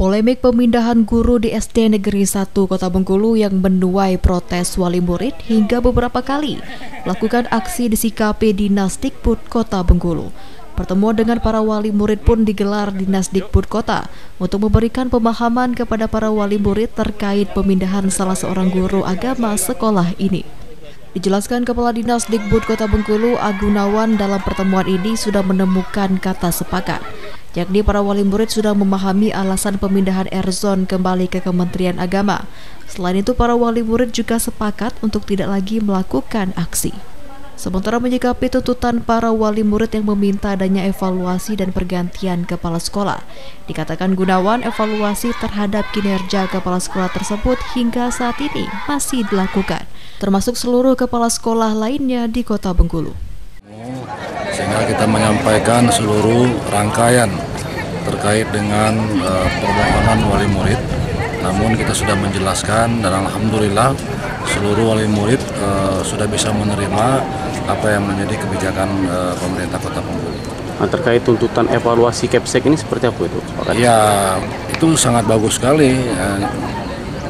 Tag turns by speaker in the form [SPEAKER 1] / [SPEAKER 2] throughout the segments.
[SPEAKER 1] Polemik pemindahan guru di SD Negeri 1 Kota Bengkulu yang menuai protes wali murid hingga beberapa kali melakukan aksi disikapi Dinas Dikbud Kota Bengkulu. Pertemuan dengan para wali murid pun digelar Dinas Dikbud Kota untuk memberikan pemahaman kepada para wali murid terkait pemindahan salah seorang guru agama sekolah ini. Dijelaskan Kepala Dinas Dikbud Kota Bengkulu Agunawan dalam pertemuan ini sudah menemukan kata sepakat yakni para wali murid sudah memahami alasan pemindahan Erzon kembali ke Kementerian Agama. Selain itu, para wali murid juga sepakat untuk tidak lagi melakukan aksi. Sementara menyikapi tuntutan para wali murid yang meminta adanya evaluasi dan pergantian kepala sekolah, dikatakan Gunawan evaluasi terhadap kinerja kepala sekolah tersebut hingga saat ini masih dilakukan, termasuk seluruh kepala sekolah lainnya di Kota Bengkulu
[SPEAKER 2] sehingga kita menyampaikan seluruh rangkaian terkait dengan uh, permohonan wali murid. Namun kita sudah menjelaskan dan alhamdulillah seluruh wali murid uh, sudah bisa menerima apa yang menjadi kebijakan uh, pemerintah Kota Bengkulu.
[SPEAKER 3] Nah, terkait tuntutan evaluasi Kepsek ini seperti apa itu?
[SPEAKER 2] Ya, itu sangat bagus sekali. Ya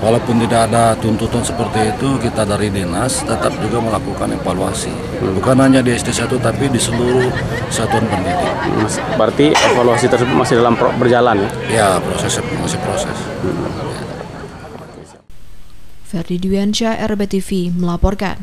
[SPEAKER 2] walaupun tidak ada tuntutan seperti itu kita dari dinas tetap juga melakukan evaluasi. Bukan hanya di SD 1 tapi di seluruh satuan pendidik.
[SPEAKER 3] Mas, berarti evaluasi tersebut masih dalam berjalan ya?
[SPEAKER 2] ya proses masih proses.
[SPEAKER 1] Ferdi Dwiansyah RBTV melaporkan